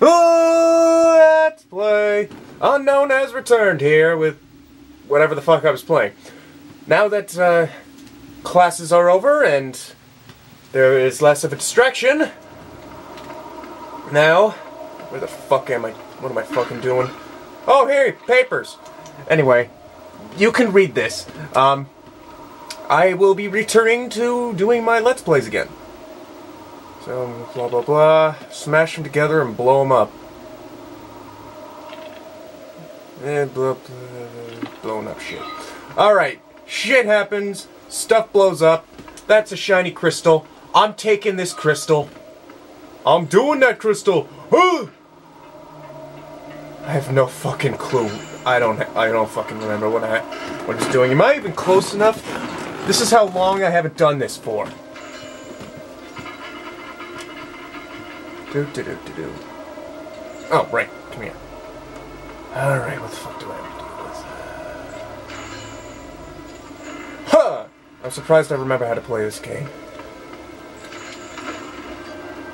Let's play. Unknown has returned here with whatever the fuck I was playing. Now that uh, classes are over and there is less of a distraction, now, where the fuck am I? What am I fucking doing? Oh, here, papers. Anyway, you can read this. Um, I will be returning to doing my Let's Plays again. So, blah blah blah. Smash them together and blow them up. Eh, blah, blah, blowing up shit. Alright, shit happens, stuff blows up. That's a shiny crystal. I'm taking this crystal. I'm doing that crystal. I have no fucking clue. I don't. I don't fucking remember what I what I doing. Am I even close enough? This is how long I haven't done this for. Do do do do do. Oh right, come here. All right, what the fuck do I have to do with? this? Huh! I'm surprised I remember how to play this game.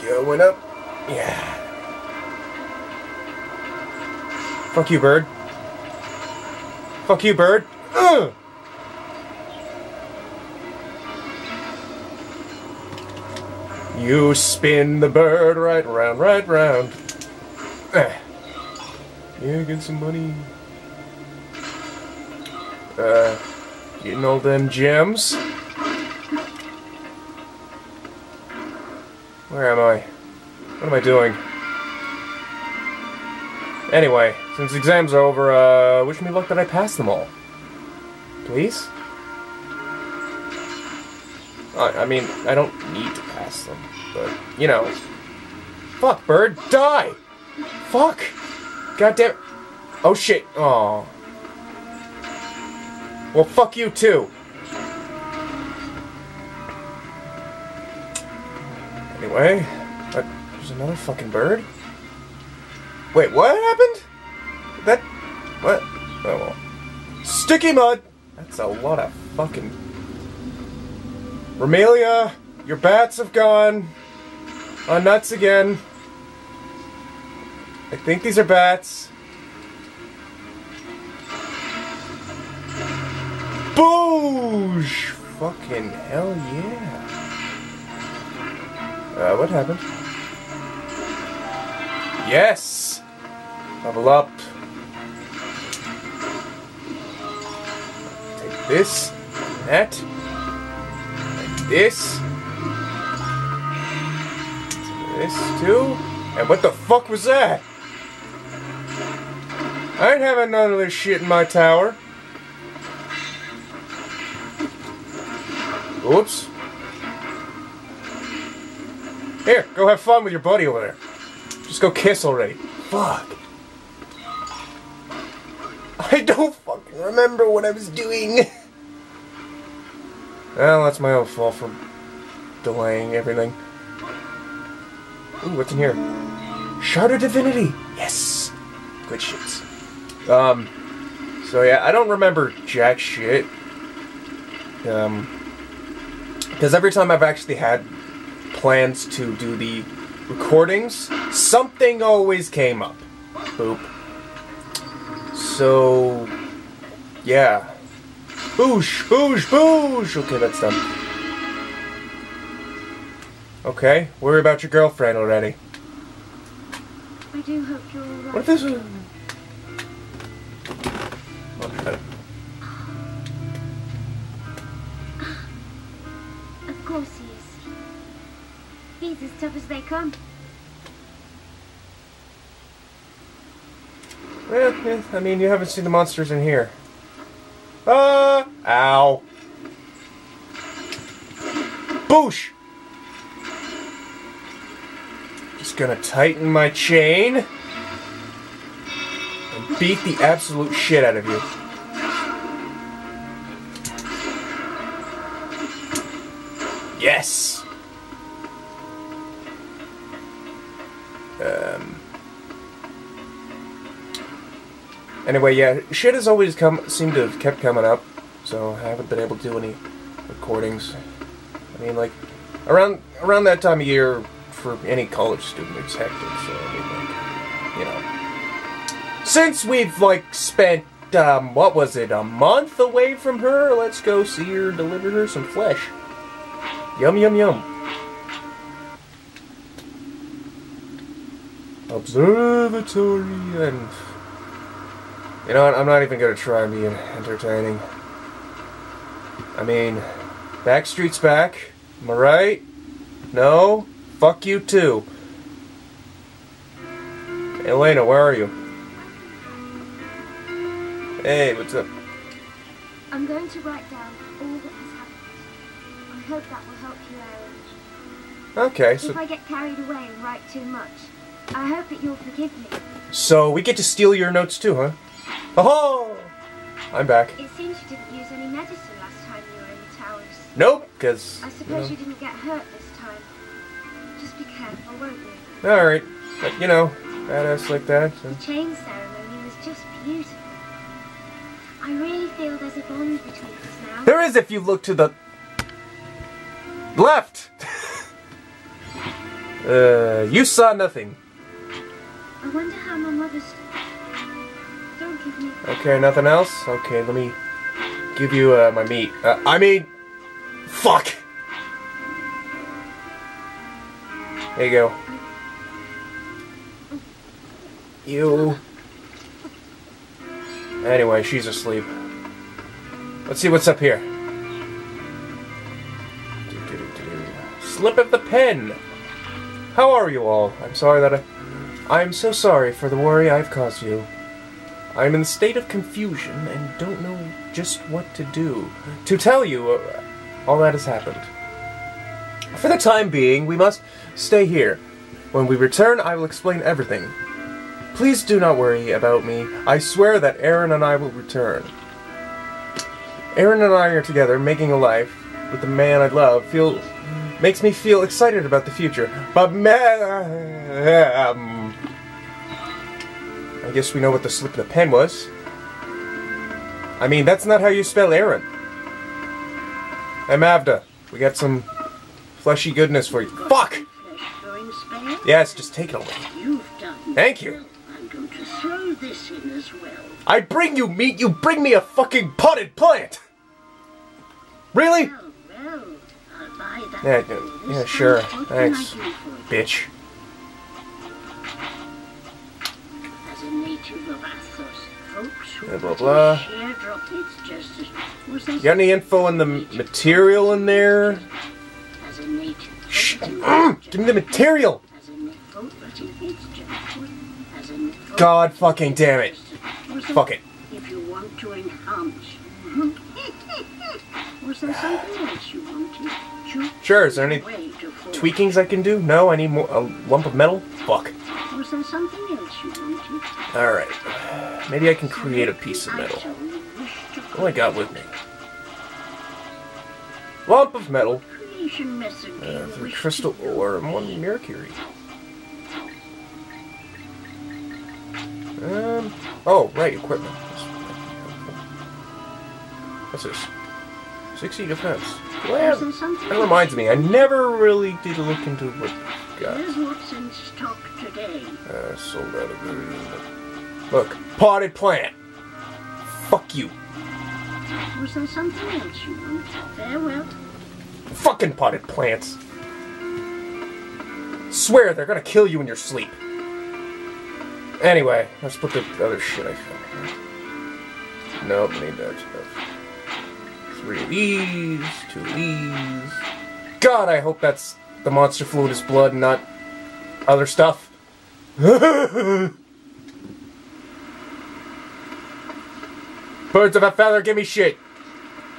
Going up. Yeah. Fuck you, bird. Fuck you, bird. Ugh! You spin the bird right round, right round. Yeah, get some money. Uh, getting all them gems. Where am I? What am I doing? Anyway, since exams are over, uh, wish me luck that I pass them all. Please? I, I mean, I don't need to pass them, but, you know. Fuck, bird, die! Fuck! Goddamn. Oh shit. Oh. Well, fuck you too. Anyway, but there's another fucking bird. Wait, what happened? That. What? Oh well. Sticky mud! That's a lot of fucking. Romelia, your bats have gone. On nuts again. I think these are bats. Boosh! Fucking hell yeah. Uh, what happened? Yes! Level up. Take this, that, this. This too. And what the fuck was that? I ain't having none of this shit in my tower. Oops. Here, go have fun with your buddy over there. Just go kiss already. Fuck. I don't fucking remember what I was doing. well, that's my own fault for delaying everything. Ooh, what's in here? Shard of Divinity! Yes! Good shits. Um, so yeah, I don't remember jack shit. Um, because every time I've actually had plans to do the recordings, something always came up. Boop. So, yeah. Boosh, boosh, boosh! Okay, that's done. Okay, worry about your girlfriend already. I do hope you're alright. What if this was... Okay. Of course he is. He's as tough as they come. Well, yeah, I mean, you haven't seen the monsters in here. Uh, ow. Boosh! Just gonna tighten my chain and beat the absolute shit out of you. Yes! Um. Anyway, yeah, shit has always come seemed to have kept coming up, so I haven't been able to do any recordings. I mean, like around around that time of year for any college student, it's hectic. So I mean, like, you know, since we've like spent um, what was it, a month away from her, let's go see her, deliver her some flesh. Yum yum yum. Observatory and you know what? I'm not even gonna try and be entertaining. I mean, Backstreet's back. Am I right? No? Fuck you too. Elena, where are you? Hey, what's up? I'm going to write down all that has happened. I hope that will help you, Aeron. Okay, so If I get carried away and write too much, I hope that you'll forgive me. so we get to steal your notes too, huh? Oh, I'm back. It seems you didn't use any medicine Nope, because I suppose you didn't get hurt this time. Just be careful, won't you? all right, but you know, badass like that. so- The chain ceremony was just beautiful. I really feel there's a bond between us now. There is if you look to the left. uh, you saw nothing. I wonder how my mother's. Don't give me. Okay, nothing else? Okay, let me give you uh, my meat. Uh, I mean, fuck! There you go. You. Anyway, she's asleep. Let's see what's up here. Slip of the pen! How are you all? I'm sorry that I. I'm so sorry for the worry I've caused you. I'm in a state of confusion and don't know just what to do. To tell you all that has happened. For the time being, we must stay here. When we return, I will explain everything. Please do not worry about me. I swear that Aeron and I will return. Aeron and I are together, making a life with the man I love. Feel makes me feel excited about the future. But ma'am, I guess we know what the slip of the pen was. I mean, that's not how you spell Aeron. Hey, Mavda, we got some fleshy goodness for you. Fuck! Yes, just take it away. Thank you. I'm going to throw this in as well. I bring you meat, you bring me a fucking potted plant! Really? Yeah, yeah, sure. Thanks. Bitch. As a native of Athos, Blah, blah, blah. You got any info on the material in there? Shh. Mm, give me the material! God fucking damn it. Fuck it. If you want to enhance. Was there something else you wanted? Sure, is there any tweakings I can do? No, I need more a lump of metal? Fuck. There something else you wanted? Alright. Maybe I can create a piece of metal. Item you wish to What do I got with me? Lump of metal, uh, three crystal ore, and one mercury. Um. Oh, right, equipment. What's this? 60 defense. Well, Was there something that reminds me, I never really did look into what got Here's in stock today. uh, sold out of it. Look, potted plant. Fuck you. Was there something else you wanted? Farewell. Fucking potted plants. Swear they're gonna kill you in your sleep. Anyway, let's put the other shit I found here. Nope, need that stuff. Three of these, two of these. God, I hope that's the monster fluid is blood, not other stuff. Birds of a feather, give me shit.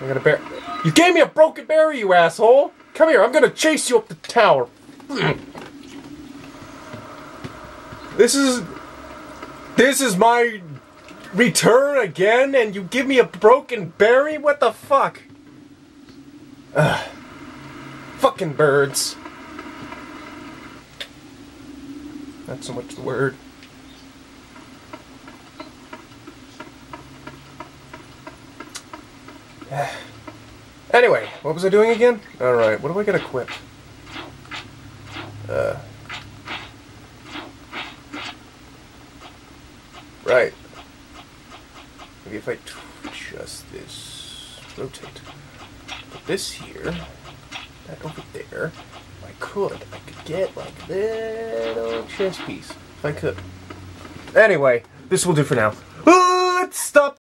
I got a bear. You gave me a broken berry, you asshole! Come here, I'm gonna chase you up the tower. This is. This is my return again, and you give me a broken berry? What the fuck? Ugh. Fucking birds. Not so much the word. Anyway, what was I doing again? Alright, what do I get equipped? Uh. Right. Maybe if I adjust this, rotate, put this here, that over there. Could. I could get like little chess piece if I could. Anyway, this will do for now. Let's stop.